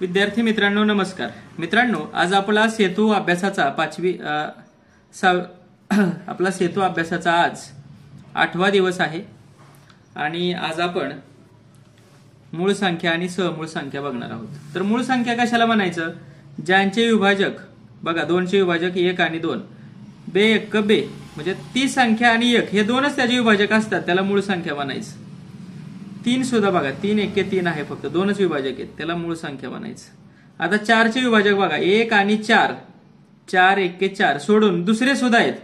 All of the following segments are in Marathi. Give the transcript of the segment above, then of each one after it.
विद्यार्थी मित्रांनो नमस्कार. मित्रांनो आज आपला सेतू अभ्यासाचा पाचवी आपला सेतू अभ्यासाचा आज आठवा दिवस आहे. आणि आज आपण मूळ संख्या आणि सहमूळ संख्या बघणार आहोत. तर मूळ संख्या कशाला म्हणायचं? ज्यांचे विभाजक बघा दोनचे विभाजक एक आणि दोन. बे एक बे. म्हणजे ती संख्या आणि एक हे दोनच त्याचे विभाजक असतात त्याला मूळ संख्या म्हणायचं. तीन सुद्धा बघा तीन एके तीन आहे फक्त. दोनच विभाजक आहेत. त्याला मूळ संख्या म्हणायचं. आता चारचे विभाजक बघा. एक आणि चार. चार एके चार सोडून दुसरे सुद्धा आहेत.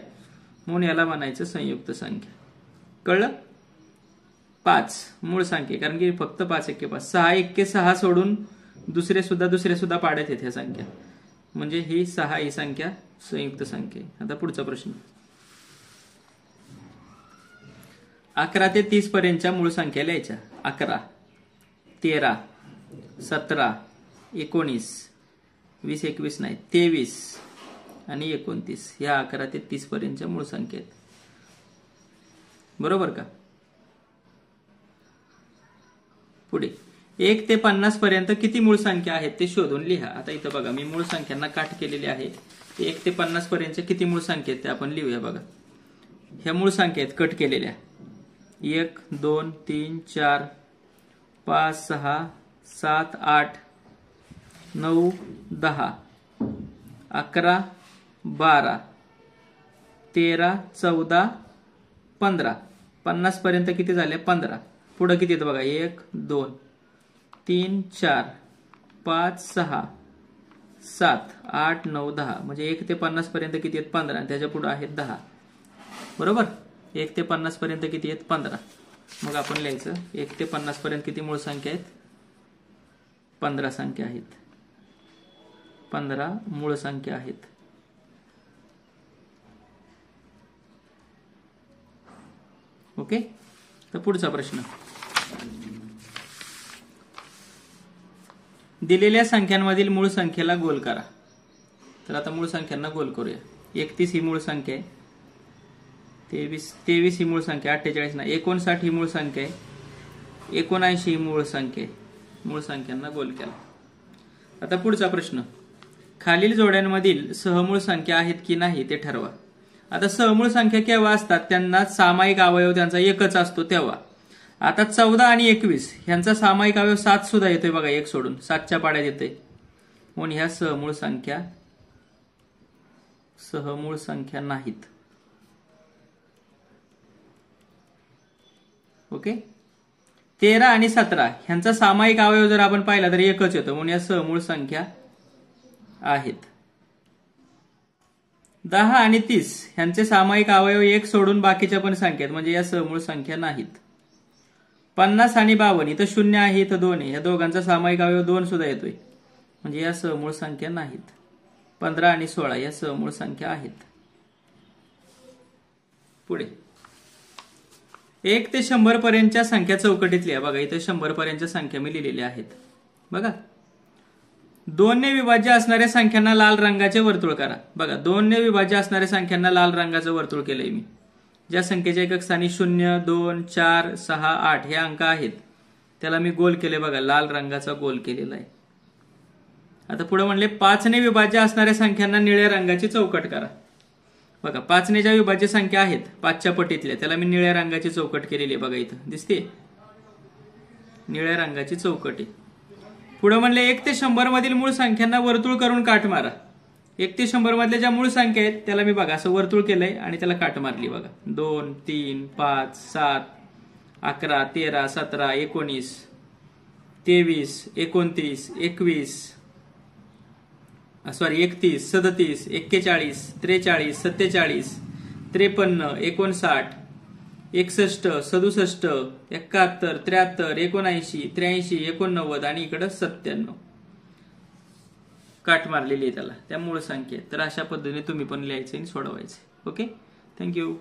म्हणून याला म्हणायचं संयुक्त संख्या. कळलं? पाच. मूळ संख्या. कारण की फक्त पाच एके पाच. सहा एके सहा सोडून दुसरे सुद्धा दुसरे सुद्धा पाडत आहेत ह्या संख्या. म्हणजे ही सहा ही संख्या संयुक्त संख्या आता पुढचा प्रश्न. अकरा ते तीस पर्यंतच्या मूळ संख्या लिहायच्या. अकरा तेरा सतरा एकोणीस वीस एकवीस नाही तेवीस आणि एकोणतीस. ह्या अकरा ते तीसपर्यंतच्या मूळ संख्या आहेत बरोबर का? पुढे. एक ते पन्नास पर्यंत किती मूळ संख्या आहेत ते शोधून लिहा. आता इथं बघा मी मूळ संख्यांना काठ केलेली आहे. एक ते पन्नास पर्यंत किती मूळ संख्या आहेत ते आपण लिहूया बघा. ह्या मूळ संख्या आहेत कट केलेल्या. एक दोन तीन चार पाच सहा सात आठ नऊ दहा अकरा बारा तेरा चौदा पंधरा. पन्नासपर्यंत किती झाले? पंधरा. पुढं किती आहेत बघा? एक दोन तीन चार पाच सहा सात आठ नऊ दहा. म्हणजे एक ते पन्नासपर्यंत किती आहेत? पंधरा. आणि त्याच्या पुढं आहेत दहा. बरोबर? एक ते पन्नास पर्यंत किती आहेत? पंधरा. मग आपण लिहायचं. एक ते पन्नास पर्यंत किती मूळ संख्या आहेत? पंधरा संख्या आहेत. पंधरा मूळ संख्या आहेत. ओके? तर पुढचा प्रश्न. दिलेल्या संख्यांमधील मूळ संख्येला गोल करा. तर आता मूळ संख्यांना गोल करूया. एकतीस ही मूळ संख्या आहे. तेवीस तेवीस ही मूळ संख्या अठ्ठेचाळीस ना एकोणसाठ ही मूळ संख्या आहे. एकोणऐंशी ही मूळ संख्या आहे. मूळ संख्यांना गोल केला. आता पुढचा प्रश्न. खालील जोड्यांमधील सहमूळ संख्या आहेत की नाही ते ठरवा. आता सहमूळ संख्या केव्हा असतात? त्यांना सामायिक अवयव त्यांचा एकच असतो तेव्हा. आता चौदा आणि एकवीस ह्यांचा सामायिक अवयव सात सुद्धा येतोय बघा एक सोडून. सातच्या पाड्यात येते म्हणून ह्या सहमूळ संख्या सहमूळ संख्या नाहीत. ओके? तेरा आणि सतरा ह्यांचा सामायिक अवयव जर आपण पाहिला तर एकच येतो. म्हणून या सहमूळ संख्या आहेत. दहा आणि तीस ह्यांचे सामायिक अवयव एक सोडून बाकीच्या पण संख्या आहेत. म्हणजे या सहमूळ संख्या नाहीत. पन्नास आणि बावन्न इथं शून्य आहे इथं दोन आहे. या दोघांचा सामायिक अवयव दोन सुद्धा येतोय. म्हणजे या सहमूळ संख्या नाहीत. पंधरा आणि सोळा या सहमूळ संख्या आहेत. पुढे. एक ते शंभर पर्यंतच्या संख्या आहे. बघा इथे शंभर पर्यंतच्या संख्या मी लिहिलेल्या आहेत. बघा. दोनने विभाज्य असणाऱ्या संख्यांना लाल रंगाचे वर्तुळ करा. बघा दोनने विभाज्य असणाऱ्या संख्यांना लाल रंगाचं वर्तुळ केलंय मी. ज्या संख्येच्या एकक स्थानी शून्य दोन चार सहा आठ हे अंक आहेत. त्याला मी गोल केले बघा लाल रंगाचा गोल केलेला आहे. आता पुढे म्हणले पाचने विभाज्य असणाऱ्या संख्यांना निळ्या रंगाची चौकट करा. बघा पाचने ज्या विभाज्य संख्या आहेत पाचच्या पटीतल्या. त्याला मी निळ्या रंगाची चौकट केलेली आहे बघा इथं. दिसते निळ्या रंगाची चौकट आहे. पुढे म्हणले एक ते शंभर मधील मूळ संख्यांना वर्तुळ करून काठ मारा. एक ते शंभर मधल्या ज्या मूळ संख्या आहेत त्याला मी बघा असं वर्तुळ केलंय आणि त्याला काठ मारली बघा. दोन तीन पाच सात अकरा तेरा सतरा एकोणीस तेवीस एकोणतीस एकवीस सॉरी एकतीस सदतीस एक्केचाळीस त्रेचाळीस सत्तेचाळीस त्रेपन्न एकोणसाठ एकसष्ट सदुसष्ट एकाहत्तर त्र्याहत्तर एकोणऐंशी त्र्याऐंशी एकोणनव्वद आणि इकडं सत्त्याण्णव. काट मारलेली आहे त्याला. त्यामुळे मूळ संख्या तर अशा पद्धतीने तुम्ही पण लिहायचे आणि सोडवायचे. Okay thank you